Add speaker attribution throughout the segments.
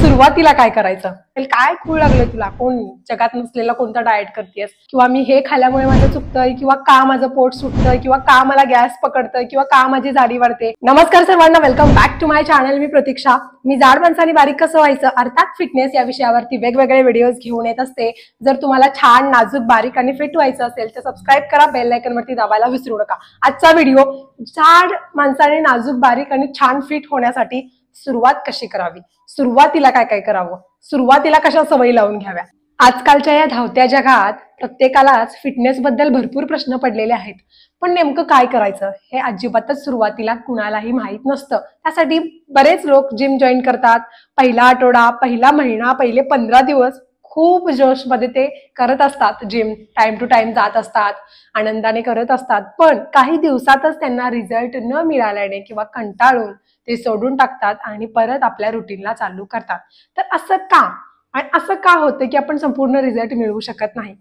Speaker 1: सुरुवातीला काय करायचं? काय खूळ लागलं तुला? कोण जगात नसलेला कोणता डाएट करतेस? किंवा मी हे खाल्ल्यामुळे माझं चुकतंय? किंवा का माझं पोट सुटतंय? किंवा का मला गॅस पकडतंय? किंवा का माझी जाडी वाढते? नमस्कार सर्वांना welcome back to my channel मी प्रतीक्षा. मी जाड माणसाने बारीक कसं व्हायचं? अर्थात फिटनेस या विषयावरती वेगवेगळे व्हिडिओज घेऊन येत असते. जर तुम्हाला छान नाजूक बारीक आणि फिट व्हायचं असेल तर सबस्क्राईब करा बेल लायकन वरती दाबायला विसरू नका. आजचा व्हिडिओ जाड माणसाने नाजूक बारीक आणि छान फिट होण्यासाठी सुरुवात कशी करावी? सुरुवातीला काय काय करावं? सुरुवातीला कशा सवयी लावून घ्याव्या? आजकालच्या या धावत्या जगात प्रत्येकालाच फिटनेस बद्दल भरपूर प्रश्न पडलेले आहेत. पण नेमकं काय करायचं? हे अजिबातच सुरुवातीला कुणालाही माहीत नसतं. त्यासाठी बरेच लोक जिम जॉईन करतात. पहिला आठवडा पहिला महिना पहिले पंधरा दिवस खूप जोशमध्ये ते करत असतात. जिम टाइम टू टाइम जात असतात. आनंदाने करत असतात. पण काही दिवसातच त्यांना रिझल्ट न मिळाल्याने किंवा कंटाळून ते सोडून टाकतात आणि परत आपल्या रुटीनला चालू करतात. तर असं का? आणि असं का होतं की आपण संपूर्ण रिझल्ट मिळवू शकत नाही?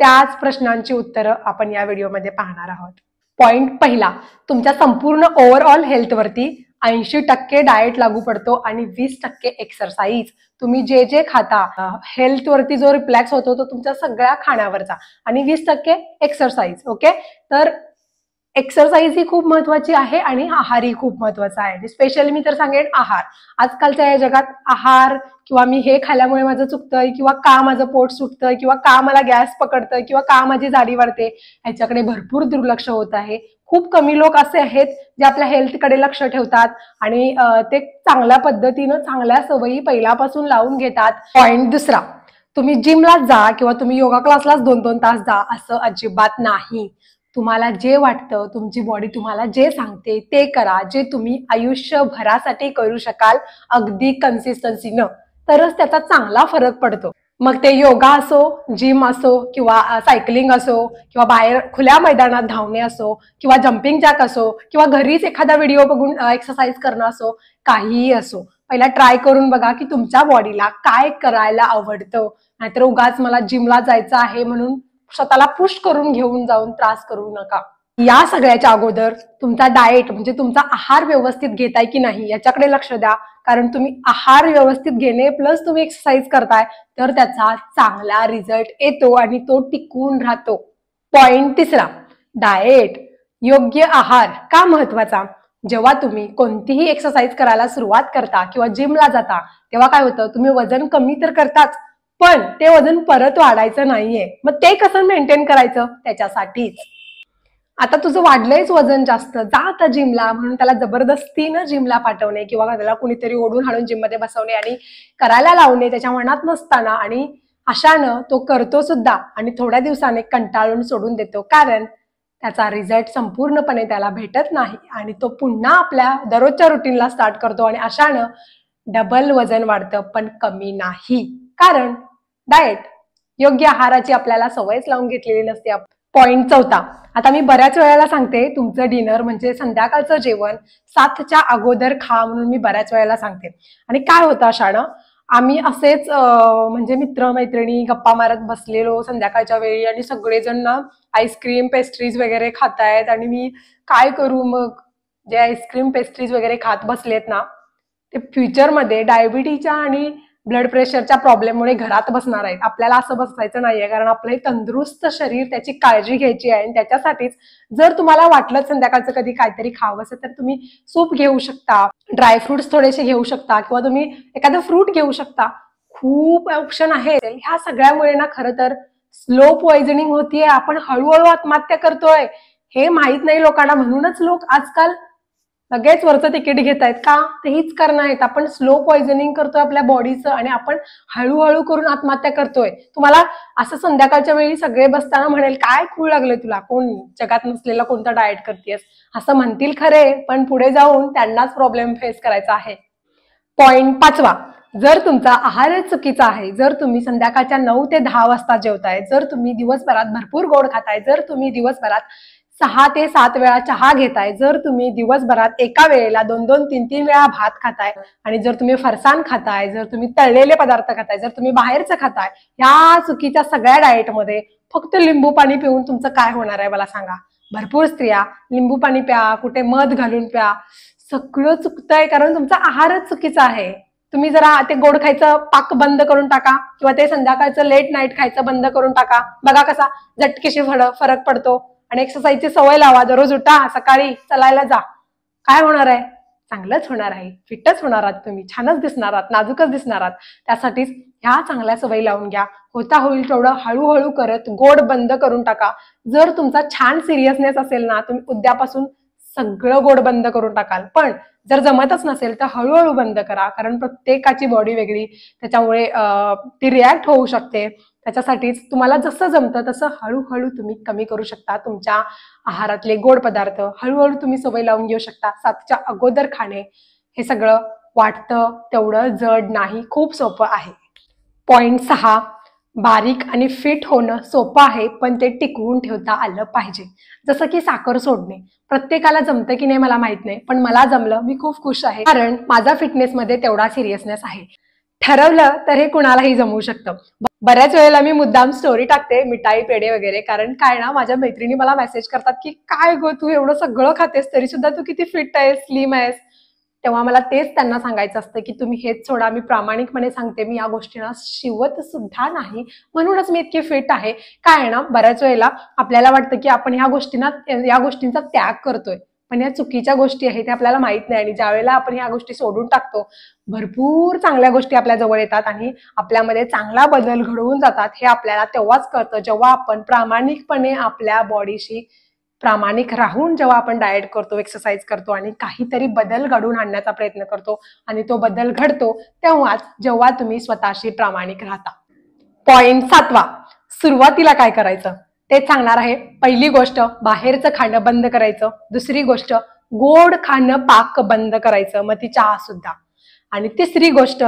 Speaker 1: त्याच प्रश्नांची उत्तरं आपण या व्हिडिओमध्ये पाहणार आहोत. पॉइंट पहिला तुमच्या संपूर्ण ओव्हरऑल हेल्थवरती ऐंशी टक्के डाएट लागू पडतो आणि वीस टक्के एक्सरसाइज तुम्ही जे जे खाता हेल्थवरती जो रिफ्लॅक्स होतो तो तुमच्या सगळ्या खाण्यावरचा. आणि वीस टक्के एक्सरसाइज ओके तर एक्सरसाइज ही खूप महत्वाची आहे आणि आहारही खूप महत्त्वाचा आहे. म्हणजे स्पेशली मी तर सांगेन आहार. आजकालच्या या जगात आहार किंवा मी हे खाल्ल्यामुळे माझं चुकतंय किंवा का माझं पोट सुटतंय किंवा का मला गॅस पकडतंय किंवा का माझी जाडी वाढते ह्याच्याकडे भरपूर दुर्लक्ष होत आहे. खूप कमी लोक असे आहेत जे आपल्या हेल्थकडे लक्ष ठेवतात आणि ते चांगल्या पद्धतीनं चांगल्या सवयी पहिल्यापासून लावून घेतात. पॉइंट दुसरा तुम्ही जिमला जा किंवा तुम्ही योगा क्लासलाच दोन दोन तास जा असं अजिबात नाही. तुम्हाला जे वाटतं तुमची बॉडी तुम्हाला जे सांगते ते करा जे तुम्ही आयुष्यभरासाठी करू शकाल अगदी कन्सिस्टन्सीनं तरच त्याचा चांगला फरक पडतो. मग ते योगा असो जिम असो किंवा सायकलिंग असो किंवा बाहेर खुल्या मैदानात धावणे असो किंवा जम्पिंग जॅक असो किंवा घरीच एखादा व्हिडिओ बघून एक्सरसाइज करणं असो काहीही असो पहिला ट्राय करून बघा की तुमच्या बॉडीला काय करायला आवडतं. नाहीतर उगाच मला जिमला जायचं आहे म्हणून स्वतःला पुश करून घेऊन जाऊन त्रास करू नका. या सगळ्याच्या अगोदर तुमचा डाएट म्हणजे तुमचा आहार व्यवस्थित घेताय की नाही याच्याकडे लक्ष द्या. कारण तुम्ही आहार व्यवस्थित घेणे प्लस तुम्ही एक्सरसाइज करताय तर त्याचा चांगला रिझल्ट येतो आणि तो टिकून राहतो. पॉइंट तिसरा डाएट योग्य आहार का महत्त्वाचा? जेव्हा तुम्ही कोणतीही एक्सरसाइज करायला सुरुवात करता किंवा जिमला जाता तेव्हा काय होतं? तुम्ही वजन कमी तर करताच. पण ते वजन परत वाढायचं नाहीये. मग ते कसं मेंटेन करायचं? त्याच्यासाठीच. आता तुझं वाढलंयच वजन जास्त. जा आता जिमला म्हणून त्याला जबरदस्तीनं जिमला पाठवणे किंवा त्याला कुणीतरी ओढून हाडून जिममध्ये बसवणे आणि करायला लावणे त्याच्या मनात नसताना. आणि अशानं तो करतो सुद्धा. आणि थोड्या दिवसाने कंटाळून सोडून देतो. कारण त्याचा रिझल्ट संपूर्णपणे त्याला भेटत नाही. आणि तो पुन्हा आपल्या दररोजच्या रुटीनला स्टार्ट करतो. आणि अशानं डबल वजन वाढतं. पण कमी नाही. कारण डाएट योग्य आहाराची आपल्याला सवयच लावून घेतलेली नसते. पॉइंट चौथा. आता मी बऱ्याच वेळेला सांगते तुमचं डिनर म्हणजे संध्याकाळचं जेवण सातच्या अगोदर खा म्हणून मी बऱ्याच वेळेला सांगते. आणि काय होतं अशानं? आम्ही असेच म्हणजे मित्र मैत्रिणी गप्पा मारत बसलेलो संध्याकाळच्या वेळी आणि सगळेजण ना आईस्क्रीम पेस्ट्रीज वगैरे खातायत आणि मी काय करू मग? जे आईस्क्रीम पेस्ट्रीज वगैरे खात बसलेत ना ते फ्युचरमध्ये डायबिटीच्या आणि ब्लड प्रेशरच्या प्रॉब्लेममुळे घरात बसणार आहेत. आपल्याला असं बसायचं नाहीये कारण आपलं तंदुरुस्त शरीर त्याची काळजी घ्यायची आहे आणि त्याच्यासाठीच जर तुम्हाला वाटलं संध्याकाळचं कधी काहीतरी खावं असेल तर तुम्ही सूप घेऊ शकता ड्रायफ्रुट्स थोडेसे घेऊ शकता किंवा तुम्ही एखादं फ्रूट घेऊ शकता. खूप ऑप्शन आहे ह्या सगळ्यामुळे ना खरं तर स्लो पॉइझनिंग होतीये. आपण हळूहळू आत्महत्या करतोय. हे माहीत नाही लोकांना. म्हणूनच लोक आजकाल लगेच वरचं तिकीट घेत आहेत का तेहीच कारण आहेत. आपण स्लो पॉयझनिंग करतोय आपल्या बॉडीचं आणि आपण हळूहळू करून आत्महत्या करतोय. तुम्हाला असं संध्याकाळच्या वेळी सगळे बसताना म्हणेल काय खूळ लागले तुला? कोण जगात नसलेला कोणता डाएट करतेस असं म्हणतील खरे पण पुढे जाऊन त्यांनाच प्रॉब्लेम फेस करायचा आहे. पॉइंट पाचवा. जर तुमचा आहार चुकीचा आहे जर तुम्ही संध्याकाळच्या नऊ ते दहा वाजता जेवताय जर तुम्ही दिवसभरात भरपूर गोड खाताय जर तुम्ही दिवसभरात सहा ते सात वेळा चहा घेताय. जर तुम्ही दिवसभरात एका वेळेला दोन दोन तीन तीन वेळा भात खाताय आणि जर तुम्ही फरसाण खाताय जर तुम्ही तळलेले पदार्थ खाताय जर तुम्ही बाहेरचं खाताय या चुकीच्या सगळ्या डाएटमध्ये फक्त लिंबू पाणी पिऊन तुमचं काय होणार आहे मला सांगा? भरपूर स्त्रिया लिंबू पाणी प्या कुठे मध घालून प्या. सगळं चुकतंय कारण तुमचा आहारच चुकीचा आहे. तुम्ही जरा ते गोड खायचं पाक बंद करून टाका किंवा ते संध्याकाळचं लेट नाईट खायचं बंद करून टाका. बघा कसा झटकेशी फरक पडतो. आणि एक्सरसाइजची सवय लावा. दररोज उठा सकाळी चलायला जा. काय होणार आहे? चांगलंच होणार आहे. फिटच होणार आहात तुम्ही. छानच दिसणार आहात. नाजूकच दिसणार आहात. त्यासाठीच ह्या चांगल्या सवयी लावून घ्या. होता होईल तेवढं हळूहळू करत गोड बंद करून टाका. जर तुमचा छान सिरियसनेस असेल ना तुम्ही उद्यापासून सगळं गोड बंद करून टाकाल. पण जर जमतच नसेल तर हळूहळू बंद करा. कारण प्रत्येकाची बॉडी वेगळी. त्याच्यामुळे ती रिॲक्ट होऊ शकते. त्याच्यासाठीच तुम्हाला जसं जमतं तसं हळूहळू तुम्ही कमी करू शकता. तुमच्या आहारातले गोड पदार्थ हळूहळू तुम्ही सवय लावून घेऊ शकता. सातच्या अगोदर खाणे हे सगळं वाटतं. तेवढं जड नाही. खूप सोपं आहे. पॉइंट सहा. बारीक आणि फिट होणं सोपं आहे पण ते टिकवून ठेवता आलं पाहिजे. जसं की साखर सोडणे. प्रत्येकाला जमतं की नाही मला माहीत नाही पण मला जमलं मी खूप खुश आहे. कारण माझा फिटनेसमध्ये तेवढा सिरियसनेस आहे. ठरवलं तर हे कुणालाही जमू शकतं. बऱ्याच वेळेला मी मुद्दाम स्टोरी टाकते मिठाई पेढे वगैरे. कारण काय ना माझ्या मैत्रिणी मला मेसेज करतात की काय गो तू एवढं सगळं खातेस तरी सुद्धा तू किती फिट आहेस स्लिम आहेस. तेव्हा मला तेच त्यांना सांगायचं असतं की तुम्ही हेच सोडा मी प्रामाणिकपणे सांगते मी या गोष्टींना शिवत सुद्धा नाही. म्हणूनच मी इतकी फिट आहे. काय ना बऱ्याच वेळेला आपल्याला वाटतं की आपण ह्या गोष्टींना या गोष्टींचा त्याग करतोय. पण या चुकीच्या गोष्टी आहेत ते आपल्याला माहीत नाही. आणि ज्या वेळेला आपण ह्या गोष्टी सोडून टाकतो भरपूर चांगल्या गोष्टी आपल्या जवळ येतात आणि आपल्यामध्ये चांगला बदल घडवून जातात हे आपल्याला तेव्हाच कळतं जेव्हा आपण प्रामाणिकपणे आपल्या बॉडीशी प्रामाणिक राहून जेव्हा आपण डाएट करतो एक्सरसाइज करतो आणि काहीतरी बदल घडवून आणण्याचा प्रयत्न करतो आणि तो बदल घडतो तेव्हाच जेव्हा तुम्ही स्वतःशी प्रामाणिक राहता. पॉइंट सातवा. सुरुवातीला काय करायचं? तेच सांगणार आहे. पहिली गोष्ट बाहेरचं खाणं बंद करायचं. दुसरी गोष्ट गोड खाणं पाक बंद करायचं मग ती चहा सुद्धा. आणि तिसरी गोष्ट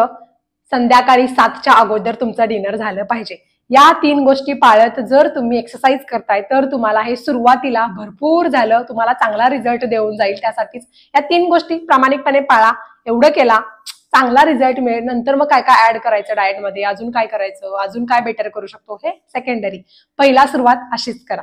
Speaker 1: संध्याकाळी सातच्या अगोदर तुमचं डिनर झालं पाहिजे. या तीन गोष्टी पाळत जर तुम्ही एक्सरसाइज करताय तर तुम्हाला हे सुरुवातीला भरपूर झालं. तुम्हाला चांगला रिझल्ट देऊन जाईल त्यासाठीच. या तीन गोष्टी प्रामाणिकपणे पाळा. एवढं केला चांगला रिझल्ट मिळेल. नंतर मग काय काय ऍड करायचं डाएटमध्ये अजून काय करायचं? अजून काय बेटर करू शकतो? हे सेकंडरी पहिला सुरुवात अशीच करा.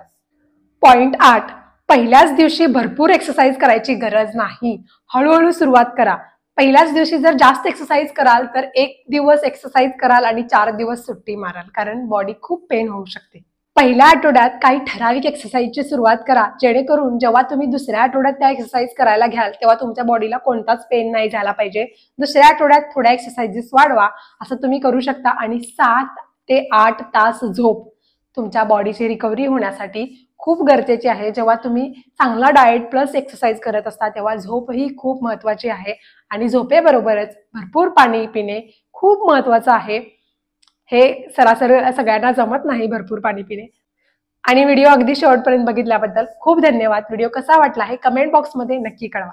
Speaker 1: पॉइंट आठ. पहिल्याच दिवशी भरपूर एक्सरसाइज करायची गरज नाही. हळूहळू सुरुवात करा. पहिल्याच दिवशी जर जास्त एक्सरसाइज कराल तर एक दिवस एक्सरसाइज कराल आणि चार दिवस सुट्टी माराल. कारण बॉडी खूप पेन होऊ शकते. पहिल्या आठवड्यात काही ठराविक एक्सरसाइजची सुरुवात करा. जेणेकरून जेव्हा तुम्ही दुसऱ्या आठवड्यात त्या एक्सरसाइज करायला घ्याल तेव्हा तुमच्या बॉडीला कोणताच पेन नाही झाला पाहिजे. दुसऱ्या आठवड्यात थोड्या एक्सरसाइजेस वाढवा असं तुम्ही करू शकता. आणि सात ते आठ तास झोप. तुमच्या बॉडीची रिकव्हरी होण्यासाठी खूप गरजेची आहे. जेव्हा तुम्ही चांगला डाएट प्लस एक्सरसाइज करत असता तेव्हा झोप ही खूप महत्वाची आहे. आणि झोपेबरोबरच भरपूर पाणी पिणे खूप महत्वाचं आहे. हे सरासरी सगळ्यांना जमत नाही भरपूर पाणी पिणे. आणि व्हिडिओ अगदी शेवटपर्यंत बघितल्याबद्दल खूप धन्यवाद. व्हिडिओ कसा वाटला हे कमेंट बॉक्समध्ये नक्की कळवा.